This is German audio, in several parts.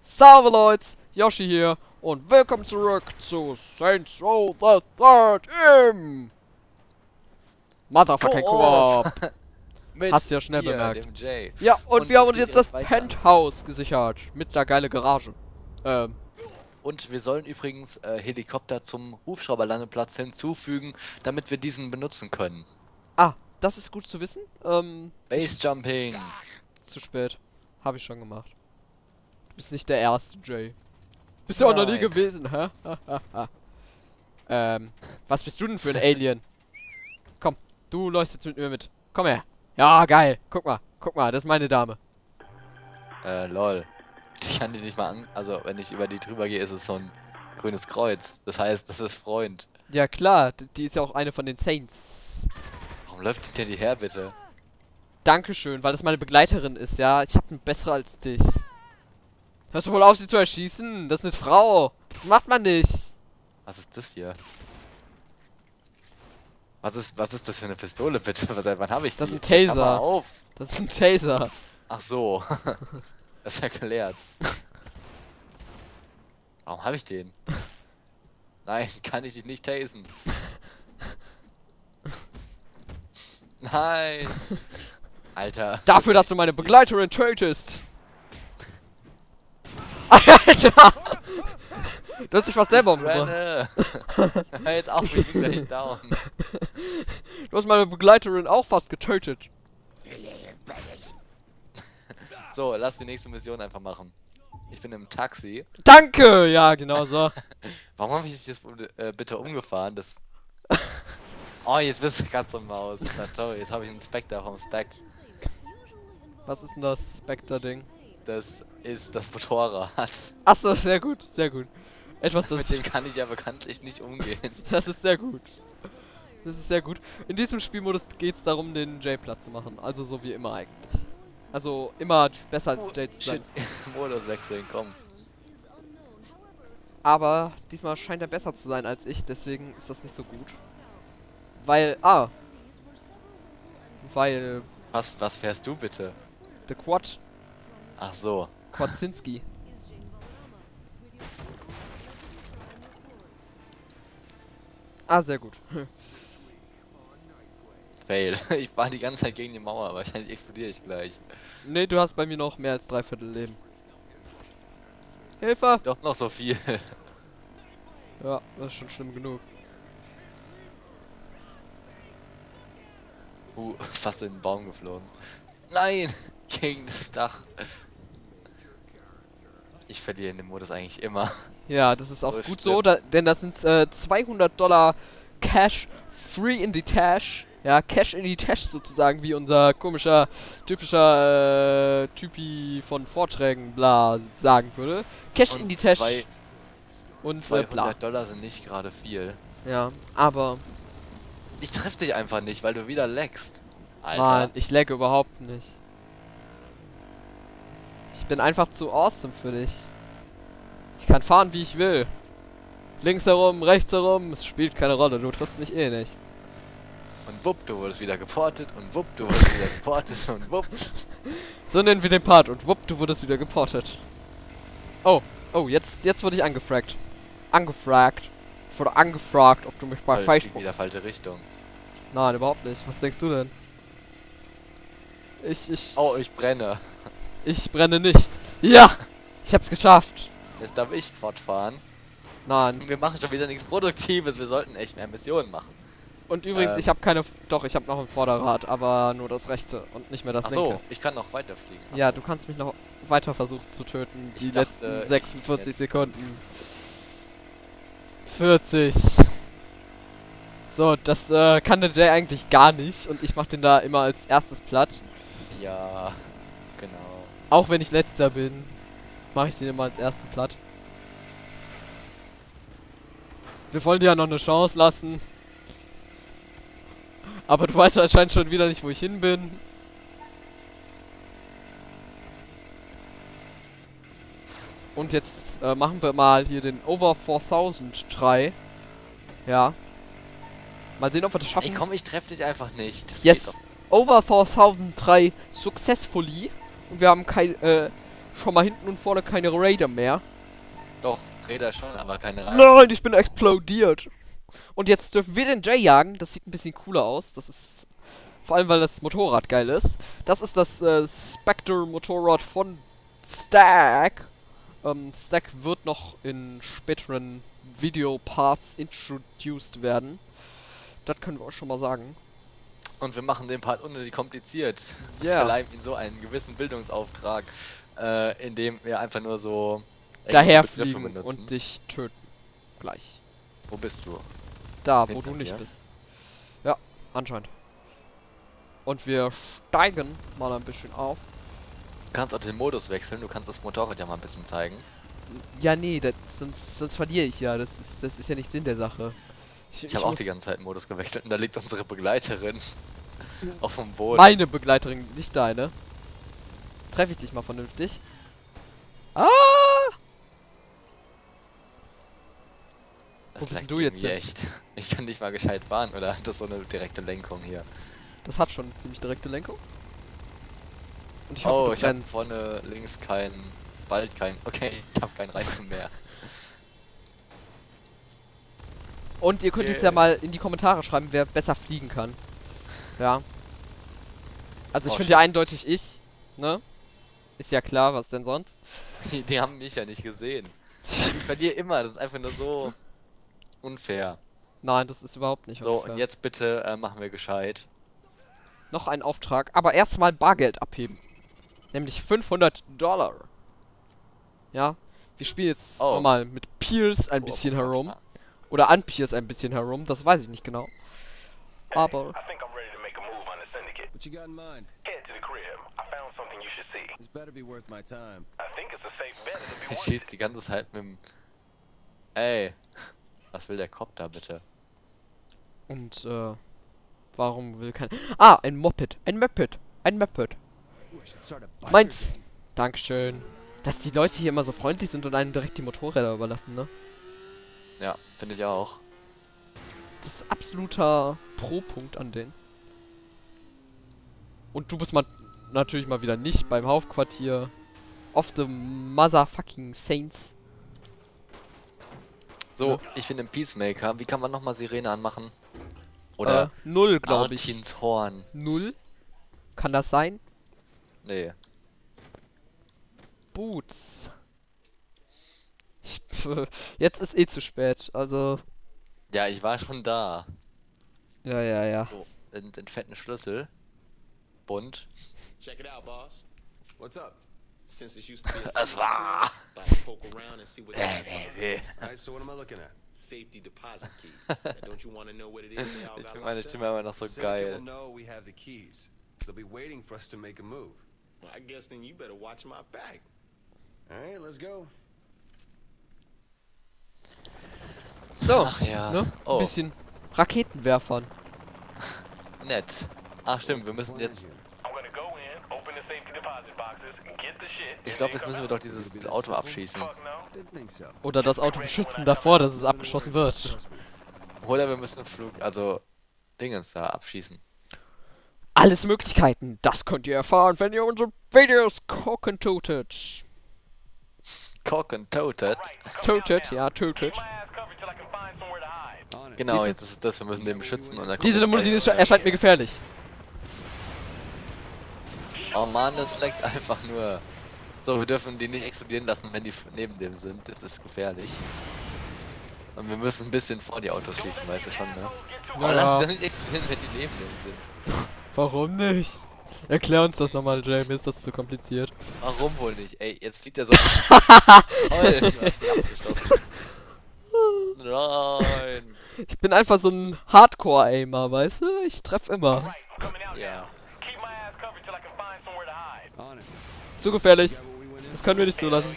Salve Leute, Yoshi hier und willkommen zurück zu Saints Row the Third im Motherfucking Koop. Hast du ja schnell bemerkt. Ja, und, Und wir haben uns jetzt das weiter. Penthouse gesichert mit der geile Garage. Ähm, Und wir sollen übrigens äh, Helikopter zum Hubschrauberlandeplatz hinzufügen, damit wir diesen benutzen können. ah, das ist gut zu wissen. Ähm, Base Jumping. zu spät. Habe ich schon gemacht. Du bist nicht der erste, Jay. Bist du auch noch nie gewesen, hä? ähm, was bist du denn für ein Alien? Komm, du läufst jetzt mit mir mit. Komm her. Ja, geil. Guck mal, guck mal, das ist meine Dame. Äh, lol. Ich kann die nicht mal an. Also, wenn ich über die drüber gehe, ist es so ein grünes Kreuz. Das heißt, das ist Freund. Ja klar, die ist ja auch eine von den Saints. Warum läuft die denn die her, bitte? Dankeschön, weil das meine Begleiterin ist, ja. Ich hab eine bessere als dich. Hörst du wohl auf, sie zu erschießen? Das ist eine Frau. Das macht man nicht. Was ist das hier? Was ist, was ist das für eine Pistole, bitte? Seit wann habe ich die? Das ist ein Taser. auf. Das ist ein Taser. Ach so. das erklärt's. Warum habe ich den? Nein, kann ich dich nicht tasen. Nein. Alter. Dafür, dass du meine Begleiterin tötest. Alter! Du hast dich fast selber umgebracht. Hör jetzt auf, ich bin gleich down. Du hast meine Begleiterin auch fast getötet. So, lass die nächste Mission einfach machen. Ich bin im Taxi. Danke! Ja, genau so. Warum habe ich dich das äh, bitte umgefahren? Das. Oh, jetzt bist du Katz und Maus. Na toll, jetzt habe ich einen Spectre vom Stack. Was ist denn das Spectre-Ding? Das ist das Motorrad. Achso, sehr gut, sehr gut. Etwas, das... Mit dem kann ich ja bekanntlich nicht umgehen. Das ist sehr gut. Das ist sehr gut. In diesem Spielmodus geht es darum, den J-Platz zu machen. Also so wie immer eigentlich. Also immer besser als J zu sein. Modus wechseln, komm. Aber diesmal scheint er besser zu sein als ich, deswegen ist das nicht so gut. Weil, ah. Weil Was, was fährst du bitte? der Quad, Ach so. Quadzinski. Ah, sehr gut. Fail. Ich war die ganze Zeit gegen die Mauer, wahrscheinlich explodiere ich gleich. nee, du hast bei mir noch mehr als dreiviertel Leben. Hilfe! Doch noch so viel. Ja, das ist schon schlimm genug. Uh, fast in den Baum geflogen. Nein! Gegen das Dach. Ich verliere in dem Modus eigentlich immer. Ja, das ist auch So gut schlimm. so, da, denn das sind äh, 200 Dollar Cash free in die Tash. Ja, Cash in die Tash sozusagen, wie unser komischer, typischer äh, Typi von Vorträgen bla sagen würde. Cash in Und die Tash zwei- und äh, bla. 200 Dollar sind nicht gerade viel. Ja, aber Ich treffe dich einfach nicht, weil du wieder leckst. Alter. nein, ich lagge überhaupt nicht. Ich bin einfach zu awesome für dich. Ich kann fahren, wie ich will. Links herum, rechts herum, es spielt keine Rolle, du triffst mich eh nicht. Und wupp, du wurdest wieder geportet und wupp, du wurdest wieder geportet und wupp. So nennen wir den Part und wupp, du wurdest wieder geportet. Oh, oh, jetzt, jetzt wurde ich angefragt. Angefragt. Ich wurde angefragt, ob du mich bei Toll, ich wieder falsche Richtung. Nein, überhaupt nicht. Was denkst du denn? Ich, ich... Oh, ich brenne. Ich brenne nicht. Ja! Ich hab's geschafft. Jetzt darf ich fortfahren. Nein. Wir machen schon wieder nichts Produktives. Wir sollten echt mehr Missionen machen. Und übrigens, Ähm. ich habe keine... Doch, ich habe noch ein Vorderrad, aber nur das rechte und nicht mehr das Ach linke. so, ich kann noch weiterfliegen. Ach Ja, so. du kannst mich noch weiter versuchen zu töten. Ich Die dachte, letzten ich 46 jetzt- Sekunden. 40. So, das äh, kann der Jay eigentlich gar nicht und ich mach den da immer als erstes platt. Ja, genau. Auch wenn ich letzter bin, mache ich den immer als ersten platt. Wir wollen dir ja noch eine Chance lassen. Aber du weißt anscheinend schon wieder nicht, wo ich hin bin. Und jetzt äh, machen wir mal hier den Over 4000 Try. Ja. Mal sehen, ob wir das schaffen. Ey, komm, ich treffe dich einfach nicht. Das Yes. Over 4003 successfully. Und wir haben kein, äh, schon mal hinten und vorne keine Raider mehr. Doch, Räder schon, aber keine Reifen. Nein, ich bin explodiert. Und jetzt dürfen wir den Jay jagen. Das sieht ein bisschen cooler aus. Das ist vor allem, weil das Motorrad geil ist. Das ist das äh, Spectre Motorrad von Stack. Ähm, Stack wird noch in späteren Video-Parts introduced werden. Das können wir auch schon mal sagen. Und wir machen den Part unnötig kompliziert. Wir Ja. verleihen ihm so einen gewissen Bildungsauftrag, äh, indem wir einfach nur so Daherfliegen benutzen. und dich töten. Gleich. Wo bist du? Da, wo Hinter du nicht mir? bist. Ja, anscheinend. Und wir steigen mal ein bisschen auf. Du kannst auch den Modus wechseln, du kannst das Motorrad ja mal ein bisschen zeigen. Ja, nee, das, sonst, sonst verliere ich ja. Das ist, das ist ja nicht Sinn der Sache. Ich habe auch die ganze Zeit Modus gewechselt und da liegt unsere Begleiterin auf dem Boden. Meine Begleiterin, nicht deine. Treffe ich dich mal vernünftig. Ah! Das Wo bist lag du jetzt echt. Ich kann nicht mal gescheit fahren oder hat das so eine direkte Lenkung hier. Das hat schon eine ziemlich direkte Lenkung. Und ich hoffe, oh, ich habe vorne links kein, bald kein, okay, ich habe keinen Reifen mehr. Und ihr könnt jetzt Yeah. ja mal in die Kommentare schreiben, wer besser fliegen kann. Ja. Also ich Oh, finde ja eindeutig ich, ne? Ist ja klar, was denn sonst? Die, die haben mich ja nicht gesehen. Ich verliere immer, das ist einfach nur so unfair. Nein, das ist überhaupt nicht So, unfair. und jetzt bitte äh, machen wir gescheit. Noch ein Auftrag, aber erstmal Bargeld abheben. Nämlich 500 Dollar. Ja, wir spielen jetzt Oh. nochmal mit Pierce ein Oh, bisschen herum. Oder an Pierce ein bisschen herum, das weiß ich nicht genau. Aber, I think I'm ready to make a move on the syndicate. What you got in mind? Head to the crib. I found something you should see. This better be worth my time. I think it's a safe bet it'll be Ich worth schieß it. die ganze Zeit mit dem... Ey, was will der Kopf da bitte? und, äh, warum will kein... Ah, ein Moped, ein Moped, ein Moped. Meins. Dankeschön. Dass die Leute hier immer so freundlich sind und einen direkt die Motorräder überlassen, ne? Ja, finde ich auch. Das ist absoluter Pro-Punkt an denen. Und du bist mal natürlich mal wieder nicht beim Hauptquartier of the motherfucking Saints. So, Ja. ich bin im Peacemaker. Wie kann man nochmal Sirene anmachen? Oder äh, null, glaube ich. Martins Horn. Null? Kann das sein? Nee. Boots. Ich, jetzt ist eh zu spät. Also, Ja, ich war schon da. ja, ja, ja. So, den, den fetten Schlüssel. Bunt. Check it out, boss. What's up? Since this used to be a war- poke around and see what they Äh, Alright, so what am I looking at? Safety deposit keys. Don't you want to know what it is Ich finde meine Stimme immer noch so geil. know we have the keys. They'll be waiting for us to make a move. Well, I guess then you better watch my back. Alright, let's go. So, Ach ja. ne? Ein Oh, bisschen Raketenwerfern. nett. Ach stimmt, wir müssen jetzt... Ich glaube, jetzt müssen wir doch dieses, dieses Auto abschießen. Oder das Auto beschützen davor, dass es abgeschossen wird. Oder wir müssen Flug... Also... Dingens da abschießen. Alles Möglichkeiten, das könnt ihr erfahren, wenn ihr unsere Videos gucken totet. Cock and toted. Totet, ja, totet. Keep my ass covered till I can find somewhere to hide. On it. Genau, jetzt ist es das, wir müssen den beschützen und Diese Limousine ist- erscheint mir gefährlich. Oh Mann, das leckt einfach nur. So, wir dürfen die nicht explodieren lassen, wenn die neben dem sind. Das ist gefährlich. Und wir müssen ein bisschen vor die Autos schießen, weißt du schon, ne? Aber Ja, lass ja. die nicht explodieren, wenn die neben dem sind. Warum nicht? Erklär uns das nochmal, Jay, mir ist das zu kompliziert. Warum wohl nicht? Ey, jetzt fliegt der so. Toll, abgeschossen. Nein. Ich bin einfach so ein Hardcore-Aimer, weißt du? Ich treffe immer. Ja. Zu gefährlich. Das können wir nicht zulassen.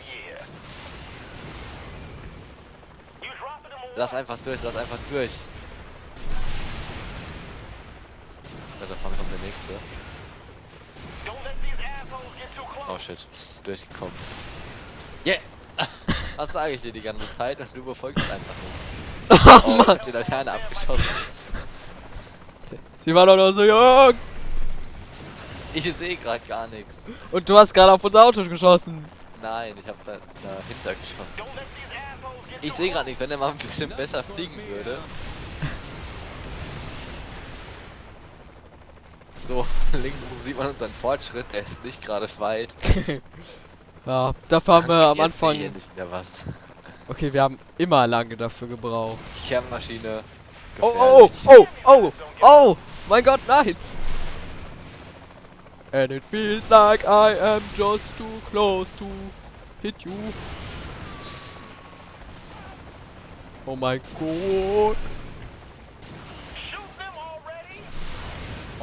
Lass einfach durch, lass einfach durch. Da vorne kommt der nächste. Oh shit, durchgekommen. Yeah! Was sage ich dir die ganze Zeit und du befolgst einfach nicht. Oh, Oh, ich hab die Laterne abgeschossen. Sie war doch noch so jung. Ich sehe gerade gar nichts. Und du hast gerade auf unser Auto geschossen. Nein, ich habe da dahinter geschossen. Ich sehe gerade nicht, wenn er mal ein bisschen besser fliegen würde. So, links sieht man unseren Fortschritt, der ist nicht gerade weit. Ja, dafür haben wir am Anfang. ich nicht wieder was. Okay, wir haben immer lange dafür gebraucht. Kernmaschine. Oh, oh, oh, oh, oh, mein Gott, nein! And it feels like I am just too close to hit you. Oh mein Gott.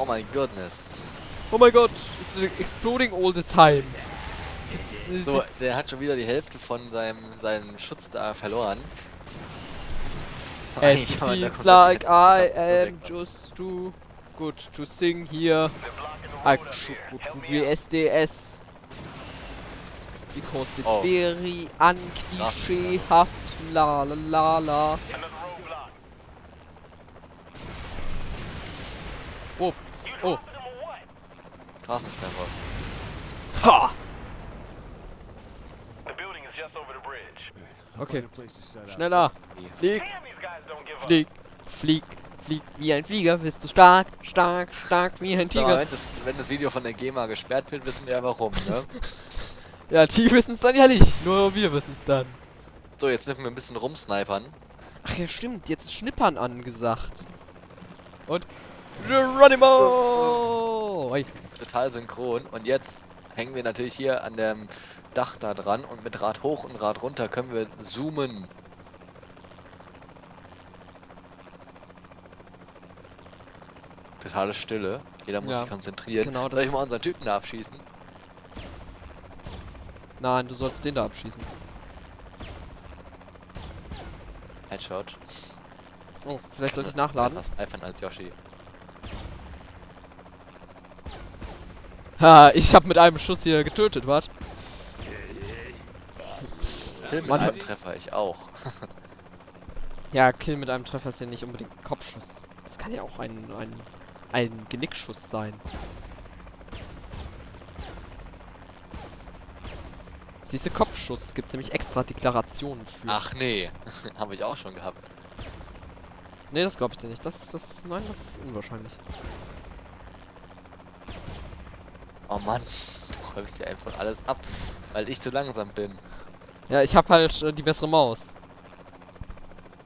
Oh my goodness. Oh mein Gott, it's exploding all the time. It's, So, it's, der hat schon wieder die Hälfte von seinem, seinem Schutz da verloren. and it feels like I am just too good to sing here. I should out. SDS. Because it's Oh. very unclischeehaft. La la la la. You Oh. Straßensperre. Ha! Okay. Schneller. Flieg, flieg, flieg, flieg wie ein Flieger. Bist du stark, stark, stark wie ein Tiger. wenn, das, wenn das Video von der GEMA gesperrt wird, wissen wir ja warum, ne? Ja, die wissen es dann ja nicht. Nur wir wissen es dann. So, jetzt dürfen wir ein bisschen rumsnipern. Ach ja, stimmt. Jetzt ist Schnippern angesagt. Und Geronimo! Oi. Total synchron. Und jetzt hängen wir natürlich hier an dem Dach da dran und mit Rad hoch und Rad runter können wir zoomen. Totale Stille. Jeder muss Ja, sich konzentrieren. genau, das Soll ich ist- mal unseren Typen da abschießen? Nein, du sollst den da abschießen. Headshot. Oh, vielleicht sollte ich nachladen. Besser snipern als Yoshi. Ha, ich hab mit einem Schuss hier getötet, was? Kill mit Mann, einem Treffer, ich auch. Ja, Kill mit einem Treffer ist ja nicht unbedingt Kopfschuss. Das kann ja auch ein, ein, ein Genickschuss sein. Siehste, Kopfschuss gibt's nämlich extra Deklarationen für. Ach nee, habe ich auch schon gehabt. Nee, das glaube ich dir nicht. Das, das, nein, das ist unwahrscheinlich. Oh Mann, du räumst dir einfach alles ab, weil ich zu langsam bin. Ja, ich hab halt äh, die bessere Maus.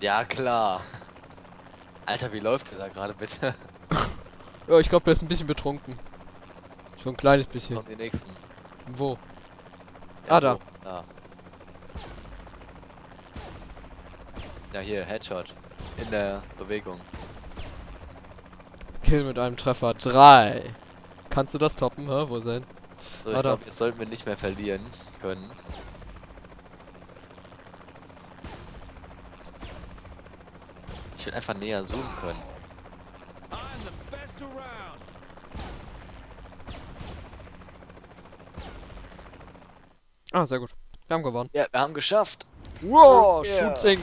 Ja klar. Alter, wie läuft der da gerade bitte? Ja, ich glaube, der ist ein bisschen betrunken. So ein kleines bisschen. Kommen die nächsten. Wo? Ah, da. wo? Da. Ja, hier, Headshot. In der Bewegung. Kill mit einem Treffer. Drei. Kannst du das toppen, hä? Wo sein? So, ich glaube, jetzt sollten wir nicht mehr verlieren können. Ich will einfach näher zoomen können. Ah, sehr gut. Wir haben gewonnen. Ja, wir haben geschafft. Wow, Yeah. Shooting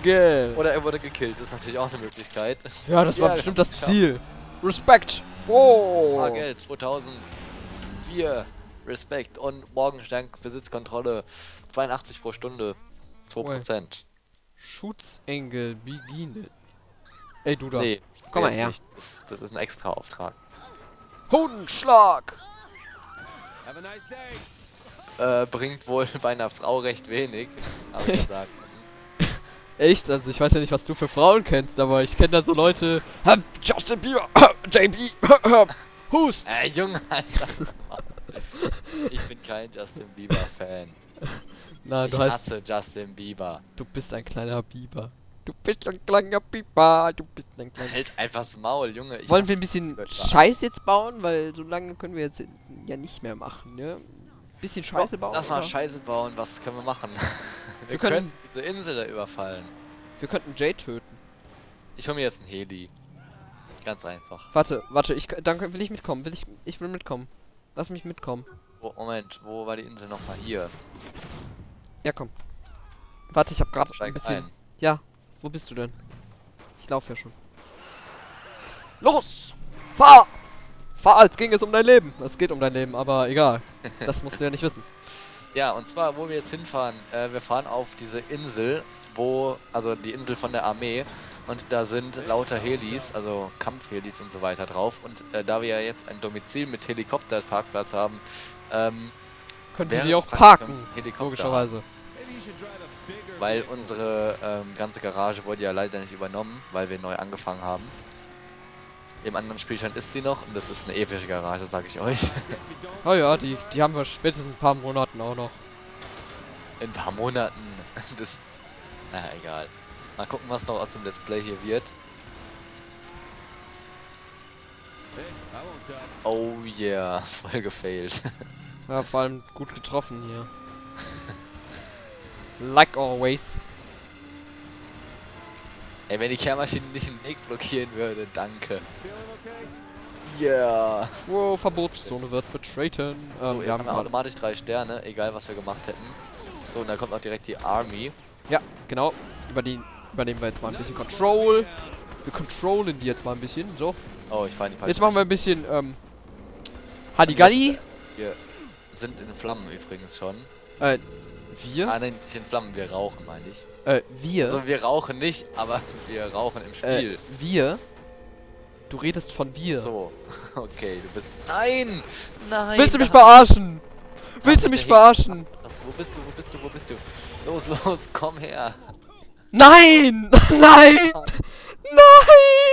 Oder er wurde gekillt, das ist natürlich auch eine Möglichkeit. Ja, das Ja, war bestimmt das geschafft. Ziel. Respekt. Oh. Bargeld 2004. Respekt. Und morgen Dank für Sitzkontrolle 82 pro Stunde. 2%. Schutzengel beginnen. Ey, du da. Nee, Komm mal her. nicht. Das, das ist ein extra Auftrag. Hodenschlag. Have a nice day. Äh, bringt wohl bei einer Frau recht wenig. Aber ich sagen müssen. Echt? Also ich weiß ja nicht, was du für Frauen kennst, aber ich kenne da so Leute. Justin Bieber. JB. Hust. Äh, Junge, Alter. Ich bin kein Justin Bieber Fan. Nein, Ich du heißt. hasse Justin Bieber. Du bist ein kleiner Biber. Du bist ein kleiner Biber. Du bist ein kleiner. Halt einfach das Maul, Junge. Ich Wollen wir ein bisschen. Scheiß jetzt bauen? Weil so lange können wir jetzt ja nicht mehr machen, ne? Bisschen Scheiße bauen. Lass mal oder? Scheiße bauen, was können wir machen? Wir, können- können diese Insel da überfallen. Wir könnten Jay töten. Ich hol mir jetzt ein Heli. Ganz einfach. Warte, warte, ich dann will ich mitkommen. Will ich ich will mitkommen. Lass mich mitkommen. Wo, Moment, wo war die Insel nochmal? Hier. Ja, komm. Warte, ich habe gerade ein bisschen. ein. Ja, wo bist du denn? Ich laufe ja schon. Los! Fahr! Fahr, als ging es um dein Leben. Es geht um dein Leben, aber egal. Das musst du ja nicht wissen. Ja, und zwar, wo wir jetzt hinfahren, äh, wir fahren auf diese Insel, wo, also die Insel von der Armee, und da sind lauter Helis, also Kampfhelis und so weiter drauf. Und äh, da wir ja jetzt ein Domizil mit Helikopterparkplatz haben, ähm, Können wir auch parken, Helikopter logischerweise. weil unsere ähm, ganze Garage wurde ja leider nicht übernommen, weil wir neu angefangen haben. Im anderen Spielstand ist sie noch und das ist eine epische Garage, sage ich euch. Oh ja, die, die haben wir spätestens in ein paar Monaten auch noch. In ein paar Monaten. Das. Na egal. Mal gucken, was noch aus dem Let's Play hier wird. Oh yeah, voll gefailt. Ja, vor allem gut getroffen hier. like always. Ey, wenn die Kehrmaschine nicht den Weg blockieren würde, danke. Yeah. Wow, Verbotszone wird betreten. Ähm, So, wir haben haben wir gerade- automatisch drei Sterne, egal was wir gemacht hätten. So, und dann kommt auch direkt die Army. Ja, genau. Über die übernehmen wir jetzt mal ein bisschen Control. Wir controllen die jetzt mal ein bisschen. So. Oh, ich fahre in die falsche Jetzt machen wir ein bisschen, ähm. Halligalli. Wir sind in Flammen übrigens schon. Äh, wir? Ah, nein, nicht in Flammen, wir rauchen, meine ich. Äh, wir? Also, wir rauchen nicht, aber wir rauchen im äh, Spiel. wir? Du redest von wir. So, okay, du bist. Nein! Nein! Willst du mich verarschen? Willst du mich verarschen? Wo bist du? Wo bist du? Wo bist du? Los, los, komm her! Nein! Nein! Nein!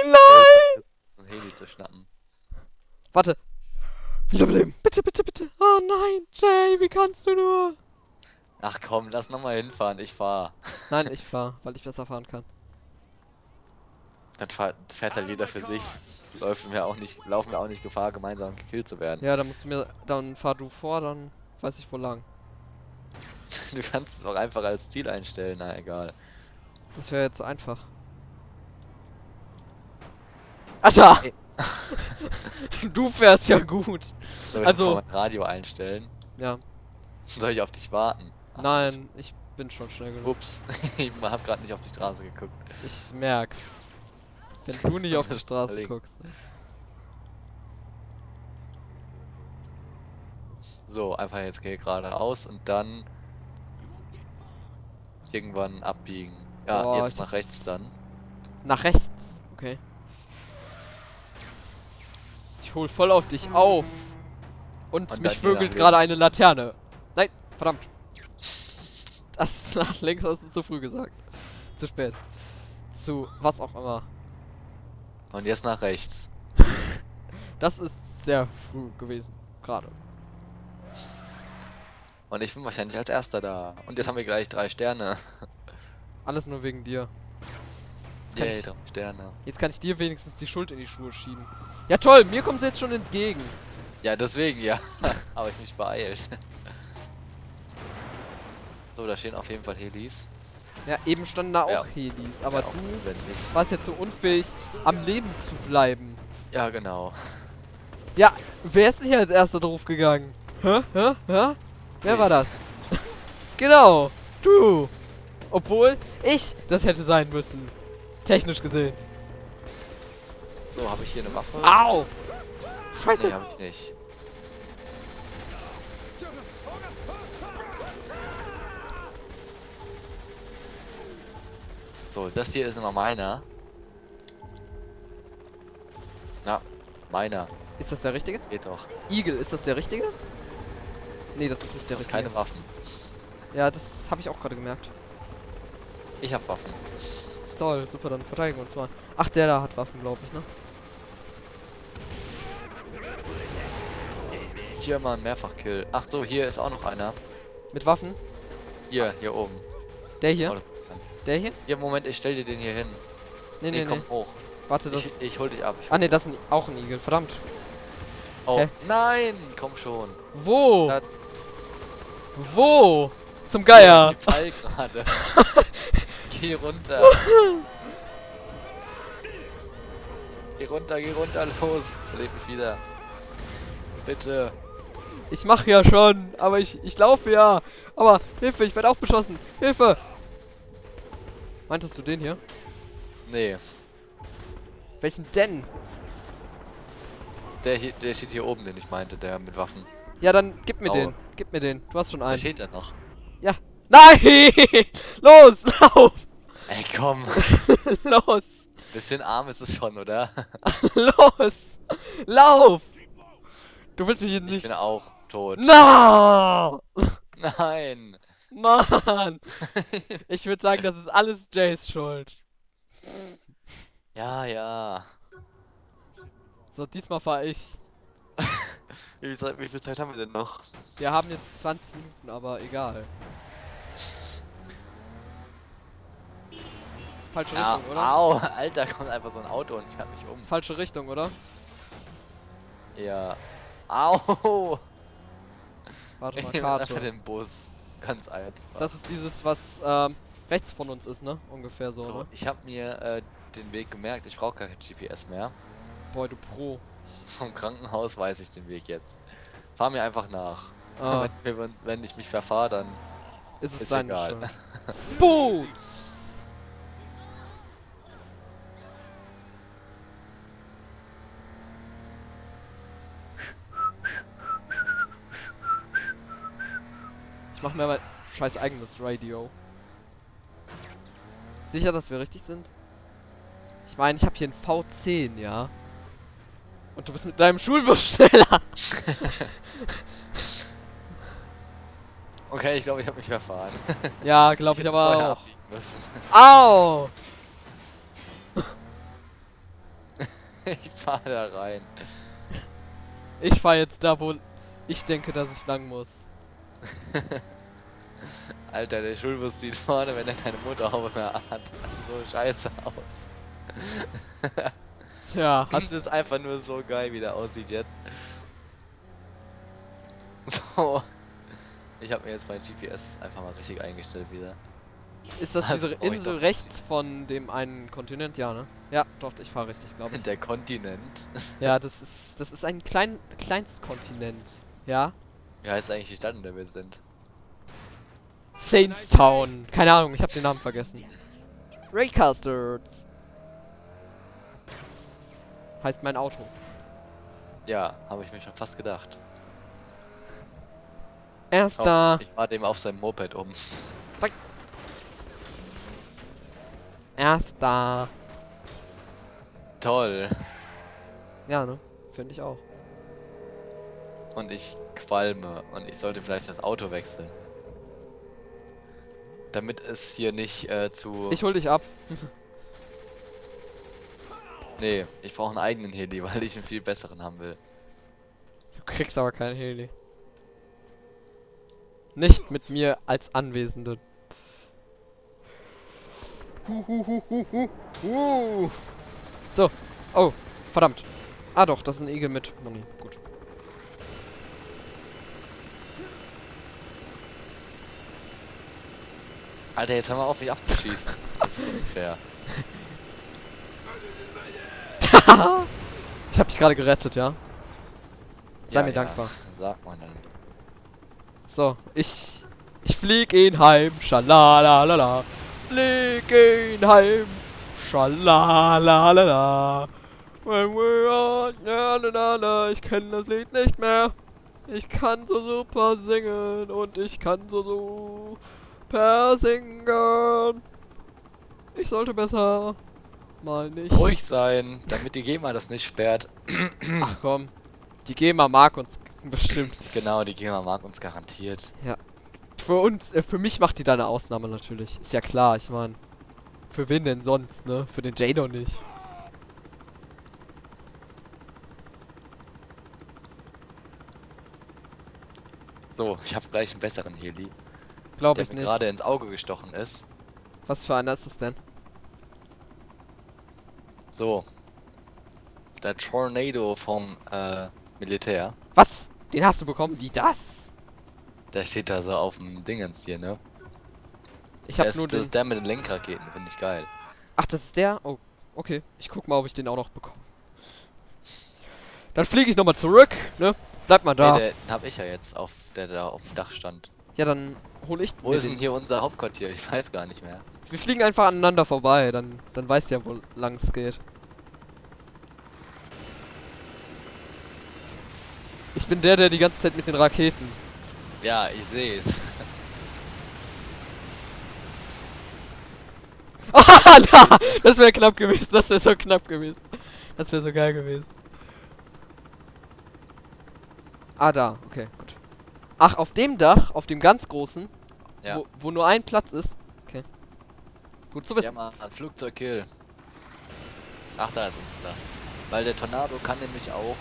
Nein! Ein Heli zu schnappen. Warte. Wiederbeleben. Bitte, bitte, bitte. Oh nein, Jay, wie kannst du nur? Ach komm, lass nochmal hinfahren, ich fahr. Nein, ich fahr, weil ich besser fahren kann. Dann fährt, fährt halt jeder für sich. Laufen wir auch nicht, laufen wir auch nicht Gefahr, gemeinsam gekillt zu werden. Ja, dann musst du mir, dann fahr du vor, dann weiß ich wo lang. Du kannst es auch einfach als Ziel einstellen, na egal. Das wäre jetzt so einfach. Alter! Du fährst ja gut. Soll ich Also- Radio einstellen? Ja, Soll ich auf dich warten? Nein, ich bin schon schnell genug. Ups, ich hab gerade nicht auf die Straße geguckt. Ich merk's. Wenn du nicht auf die Straße guckst. So, einfach jetzt hier geradeaus und dann irgendwann abbiegen. Ja, Boah, jetzt nach rechts dann. Nach rechts. Okay. Ich hol voll auf dich auf. Und, Und mich vögelt gerade eine Laterne. Nein, verdammt. Das nach links hast du zu früh gesagt. Zu spät. Zu was auch immer. Und jetzt nach rechts. Das ist sehr früh gewesen. Gerade. Und ich bin wahrscheinlich als erster da. Und jetzt haben wir gleich drei Sterne. Alles nur wegen dir. Jetzt kann, Yay, ich, drei Sterne. jetzt kann ich dir wenigstens die Schuld in die Schuhe schieben. Ja toll, mir kommt jetzt schon entgegen. Ja, deswegen ja. Aber ich mich beeilt. So, da stehen auf jeden Fall Helis. Ja, eben standen da auch Ja. Helis. Aber Ja, auch du nicht. warst jetzt so unfähig, am Leben zu bleiben. Ja, genau. Ja, wer ist denn hier als erster drauf gegangen? Hä? Hä? Hä? Wer war Ich. das? genau, du. Obwohl ich das hätte sein müssen. Technisch gesehen. So, habe ich hier eine Waffe? Au! Scheiße. Nee, habe ich nicht. So, das hier ist immer meiner. Ja, meiner. Ist das der richtige? Geht doch. Eagle, ist das der richtige? Nee, das ist nicht der Du hast richtige. keine Waffen. Ja, das habe ich auch gerade gemerkt. Ich habe Waffen. Toll, super, dann verteidigen wir uns mal. Ach, der da hat Waffen, glaube ich, ne? Hier mal ein Mehrfachkill. Ach so, hier ist auch noch einer. Mit Waffen? Hier, hier oben. Der hier? Oh, das Der hier? hier, Moment, ich stell dir den hier hin. Nee, Nee, nee, komm nee. hoch. Warte, das... Ich, ich hol dich ab. Ich Ah, nee, das ist auch ein Igel, verdammt. oh, hä? nein, komm schon. Wo? Da- Wo? Zum Geier. Die Pfeil gerade. geh runter. geh runter, geh runter, los. Verleb mich wieder. Bitte. Ich mach ja schon, aber ich, ich laufe ja. Aber Hilfe, ich werde auch beschossen. Hilfe. Meintest du den hier? Nee, Welchen denn? der, hier, der steht hier oben, den ich meinte, der mit Waffen. Ja, dann gib mir Blaue. den. Gib mir den. Du hast schon Da einen. steht er noch. Ja. Nein! Los, lauf! Ey, komm. Los! Bisschen arm ist es schon, oder? Los! Lauf! Du willst mich Ich nicht. bin auch tot. No! Nein. Mann! Ich würde sagen, das ist alles Jays Schuld. Ja, ja. So, diesmal fahr ich. Wie viel, Zeit, wie viel Zeit haben wir denn noch? Wir haben jetzt 20 Minuten, aber egal. Falsche Ja, Richtung, oder? au, Alter, kommt einfach so ein Auto und fährt mich um. Falsche Richtung, oder? Ja. Au! Warte mal, Karte. den Bus. Ganz einfach. Das ist dieses, was ähm, rechts von uns ist, ne? Ungefähr so, so, ne? ich habe mir äh, den Weg gemerkt. Ich brauche kein GPS mehr. Boy, du Pro. Vom Krankenhaus weiß ich den Weg jetzt. Fahr mir einfach nach. Ah, Wenn, wenn, ich mich verfahre, dann ist es ist egal. Schuld. Ich mach mir mein scheiß eigenes Radio. Sicher, dass wir richtig sind? Ich meine, ich habe hier ein V10, ja? Und du bist mit deinem Schulbus schneller. Okay, ich glaube, ich habe mich verfahren. Ja, glaube ich hätte aber auch. Au! ich fahre da rein. Ich fahr jetzt da, wo ich denke, dass ich lang muss. Alter, der Schulbus sieht vorne, wenn er keine Motorhaube mehr hat, so scheiße aus. Tja, Das ist einfach nur so geil, wie der aussieht jetzt. So. Ich habe mir jetzt mein GPS einfach mal richtig eingestellt wieder. ist das Also diese ich Insel rechts von dem einen Kontinent? Ja, ne? Ja, doch, ich fahre richtig, glaube ich. Der Kontinent. Ja, das ist das ist ein klein Kleinstkontinent. Ja? Wie heißt eigentlich die Stadt, in der wir sind? Saintstown. Keine Ahnung, ich habe den Namen vergessen. Raycaster. Heißt mein Auto. Ja, habe ich mir schon fast gedacht. Erster, Oh, ich war dem auf seinem Moped um. erster. Toll. Ja, ne? Finde ich auch. Und ich qualme. Und ich sollte vielleicht das Auto wechseln. Damit es hier nicht äh, zu... Ich hol dich ab. Nee, ich brauche einen eigenen Heli, weil ich einen viel besseren haben will. Du kriegst aber keinen Heli. Nicht mit mir als Anwesenden. So. Oh, verdammt. Ah doch, das ist ein Igel mit Moni. Gut. Alter, jetzt hör mal auf, mich abzuschießen. Das ist unfair. Ich hab dich gerade gerettet, ja? Sei Ja, mir ja, dankbar. Sag mal dann. So, ich. Ich flieg ihn heim. Schalalalala. Flieg ihn heim. Schalalalala. Ich kenne das Lied nicht mehr. Ich kann so super singen und ich kann so super singen. Ich sollte besser mal nicht. Ruhig sein, damit die GEMA das nicht sperrt. Ach komm. Die GEMA mag uns bestimmt. Genau, die GEMA mag uns garantiert. Für uns, äh, für mich macht die da eine Ausnahme natürlich. Ist ja klar, ich meine. Für wen denn sonst, ne? Für den Jado nicht. So, ich habe gleich einen besseren Heli, Glaube der ich mir nicht. gerade ins Auge gestochen ist. Was für einer ist das denn? So. Der Tornado vom äh, Militär. Was? Den hast du bekommen? Wie das? Der steht da so auf dem Dingens hier, ne? Ich Der hab ist, nur das den. ist der mit den Lenkraketen, finde ich geil. Ach, das ist der? Oh, okay. Ich guck mal, ob ich den auch noch bekomme. Dann fliege ich nochmal zurück, ne? Bleib mal da. Nee, den hab ich ja jetzt, auf der da auf dem Dach stand. Ja, dann hol ich Wo ist denn den. hier unser Hauptquartier? Ich weiß gar nicht mehr. Wir fliegen einfach aneinander vorbei, dann, dann weißt du ja, wo lang es geht. Ich bin der, der die ganze Zeit mit den Raketen Ja, ich sehe es. Ah, da! Das wäre knapp gewesen. Das wäre so knapp gewesen. Das wäre so geil gewesen. Ah, da. Okay, gut. Ach, auf dem Dach, auf dem ganz großen, Ja. wo, wo nur ein Platz ist. Okay. Gut zu Ja, wissen. mal ein Flugzeugkill. Ach, da ist unten da. Weil der Tornado kann nämlich auch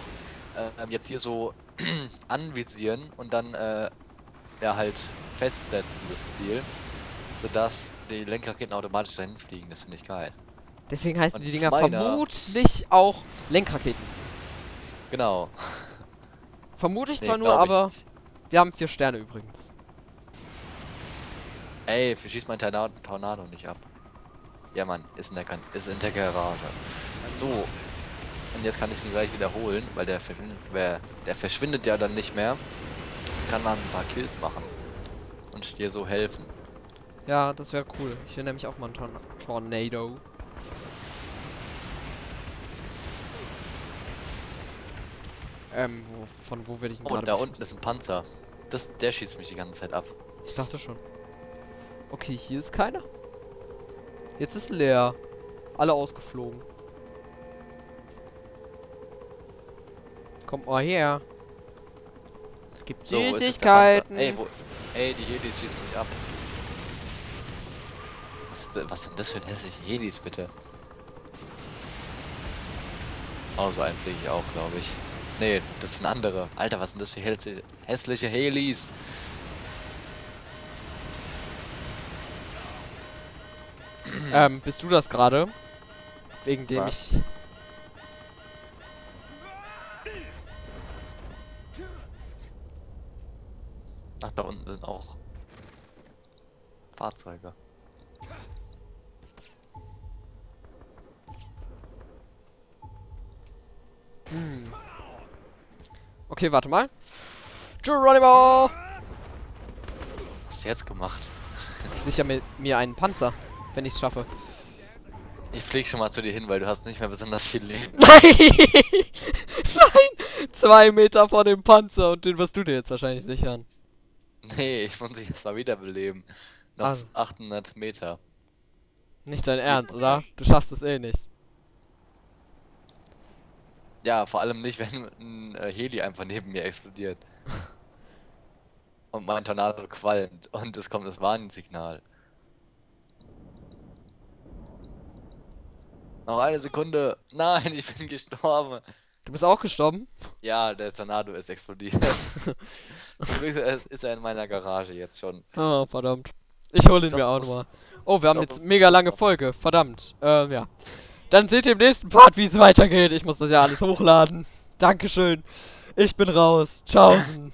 ähm, jetzt hier so anvisieren und dann äh, ja halt festsetzen das Ziel, sodass die Lenkraketen automatisch dahin fliegen. Das finde ich geil. Deswegen heißen Und die Dinger vermutlich auch Lenkraketen. Genau. Vermute ich Nee, zwar nur, aber nicht. Wir haben vier Sterne übrigens. Ey, schießt mein Tornado, Tornado nicht ab. Ja, Mann, ist in der, kan ist in der Garage. So. Und jetzt kann ich ihn gleich wiederholen, weil der verschwindet, wer, der verschwindet ja dann nicht mehr. Kann man ein paar Kills machen. Und dir so helfen. Ja, das wäre cool. Ich will nämlich auch mal einen Torn Tornado. Ähm, wo, von wo werde ich ihn Oh, da unten ist ein Panzer. Das, der schießt mich die ganze Zeit ab. Ich dachte schon. Okay, hier ist keiner. Jetzt ist leer. Alle ausgeflogen. Kommt mal her. Es gibt So? Süßigkeiten. Ey, wo, ey, die Helis schießen mich ab. Was, was sind das für hässliche Helis, bitte? Oh, so einen fliege ich auch, glaube ich. Nee, das sind andere. Alter, was sind das für hässliche, Helis? Ähm, bist du das gerade? Wegen dem Was? ich. Ach, da unten sind auch Fahrzeuge. Hm. Okay, warte mal. Geronimo! Was hast du jetzt gemacht? Ich sichere mir, mir einen Panzer, wenn ich es schaffe. Ich flieg schon mal zu dir hin, weil du hast nicht mehr besonders viel Leben. Nein! Nein! Zwei Meter vor dem Panzer und den wirst du dir jetzt wahrscheinlich sichern. Nee, ich muss dich erst mal wiederbeleben. Noch Also. 800 Meter. Nicht dein Ernst, oder? Du schaffst es eh nicht. Ja, vor allem nicht, wenn ein äh, Heli einfach neben mir explodiert. Und mein Tornado qualmt und es kommt das Warnsignal. Noch eine Sekunde. Nein, ich bin gestorben. Du bist auch gestorben? Ja, der Tornado ist explodiert. Zum Glück ist er in meiner Garage jetzt schon. Oh, verdammt. Ich hole ihn Ich mir auch nochmal. Oh, wir haben jetzt mega lange. Folge. Verdammt. Ähm, ja. Dann seht ihr im nächsten Part, wie es weitergeht. Ich muss das ja alles hochladen. Dankeschön. Ich bin raus. Tschaußen.